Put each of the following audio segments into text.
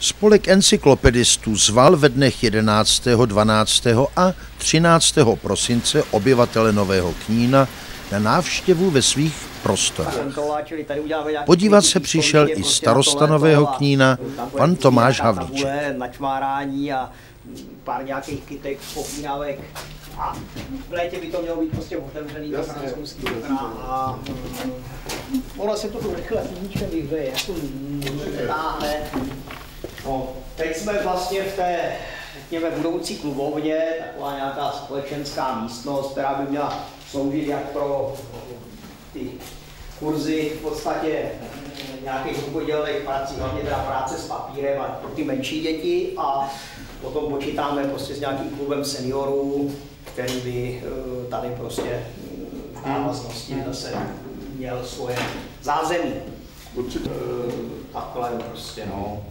Spolek encyklopedistů zval ve dnech 11., 12. a 13. prosince obyvatele Nového Knína na návštěvu ve svých prostorách. Podívat se přišel i starosta Nového Knína, pan Tomáš Havlíček. pár nějakých kytek, popínavek a v létě by to mělo být prostě otevřený na francouzský okna a mm, ono se to tu rychle píničkem vyhřeje, jako táhne. No, teď jsme vlastně v té, řekněme, budoucí klubovně, taková nějaká společenská místnost, která by měla sloužit jak pro ty kurzy v podstatě nějakých rukodělných prací, hlavně teda práce s papírem a pro ty menší děti a potom počítáme prostě s nějakým klubem seniorů, který by eh, tady prostě v návaznosti zase měl svoje zázemí. Určitě. Eh, Takhle prostě, no.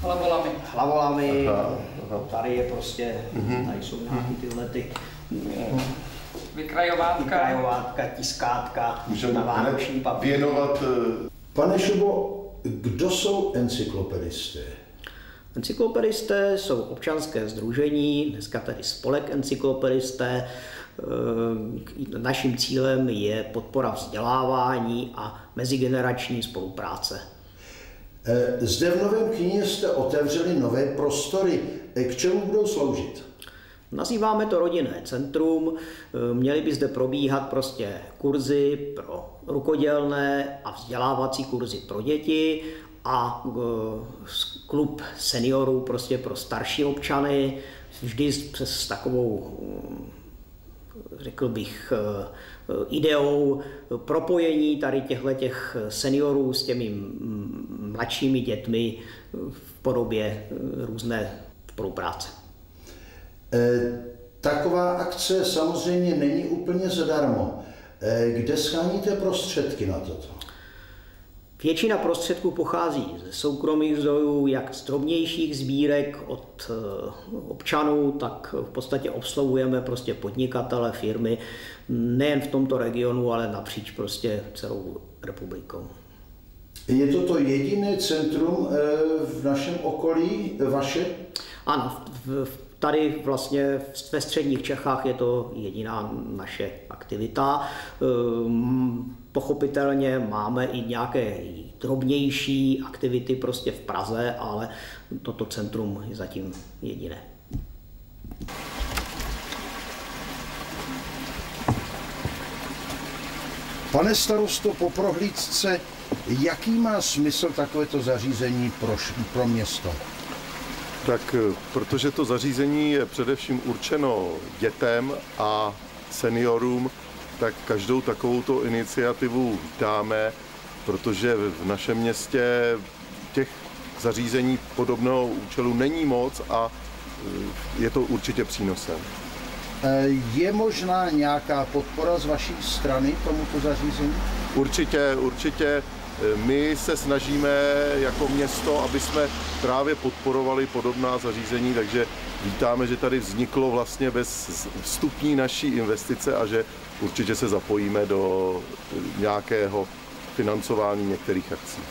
Hlavolami. Hlavolami, Aha, aha. tady je prostě, tady jsou nějaký tyhle ty eh, Vykrajovátka. krajovátka, tiskátka, Můžeme vánoční papír. věnovat eh, Pane Šubo, kdo jsou encyklopedisté? Encyklopedisté jsou občanské združení, dneska tedy spolek encyklopedisté. Eh, Naším cílem je podpora vzdělávání a mezigenerační spolupráce. Eh, Zde v Novém Kníně jste otevřeli nové prostory. Eh, K čemu budou sloužit? Nazýváme to rodinné centrum, eh, měly by zde probíhat prostě kurzy pro rukodělné a vzdělávací kurzy pro děti a klub seniorů prostě pro starší občany, vždy s- přes takovou, řekl bych, ideou propojení tady těchto těch seniorů s těmi mm, mladšími dětmi v podobě eh, různé spolupráce. Eh, Taková akce samozřejmě není úplně zadarmo. Eh, Kde scháníte prostředky na toto? Většina prostředků pochází ze soukromých zdrojů, jak z drobnějších sbírek od občanů, tak v podstatě obsluhujeme prostě podnikatele, firmy, nejen v tomto regionu, ale napříč prostě celou republikou. Je to to jediné centrum eh, v našem okolí, eh, vaše? Ano, tady vlastně v- ve středních Čechách je to jediná naše aktivita. Ehm, Pochopitelně máme i nějaké drobnější aktivity prostě v Praze, ale toto centrum je zatím jediné. Pane starosto, po prohlídce, jaký má smysl takovéto zařízení pro, pro město? Tak eh, protože to zařízení je především určeno dětem a seniorům, tak každou takovouto iniciativu vítáme, protože v našem městě těch zařízení podobného účelu není moc a eh, je to určitě přínosem. Eh, Je možná nějaká podpora z vaší strany tomuto zařízení? Určitě, určitě. My se snažíme jako město, aby jsme právě podporovali podobná zařízení, takže vítáme, že tady vzniklo vlastně bez vstupní naší investice a že určitě se zapojíme do nějakého financování některých akcí.